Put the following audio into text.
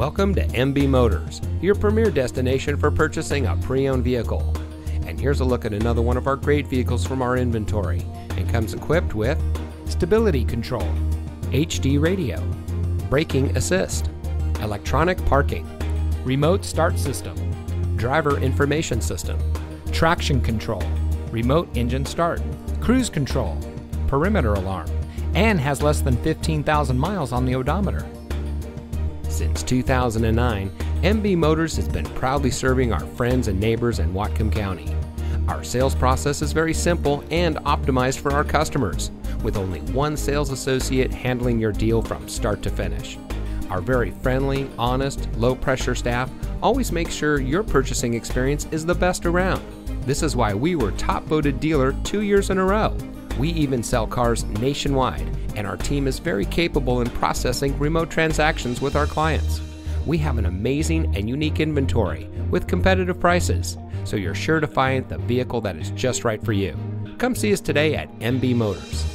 Welcome to MB Motors, your premier destination for purchasing a pre owned vehicle. And here's a look at another one of our great vehicles from our inventory and comes equipped with stability control, HD radio, braking assist, electronic parking, remote start system, driver information system, traction control, remote engine start, cruise control, perimeter alarm, and has less than 15,000 miles on the odometer. Since 2009, MB Motors has been proudly serving our friends and neighbors in Whatcom County. Our sales process is very simple and optimized for our customers, with only one sales associate handling your deal from start to finish. Our very friendly, honest, low pressure staff always makes sure your purchasing experience is the best around. This is why we were top voted dealer two years in a row. We even sell cars nationwide, and our team is very capable in processing remote transactions with our clients. We have an amazing and unique inventory with competitive prices, so you're sure to find the vehicle that is just right for you. Come see us today at MB Motors.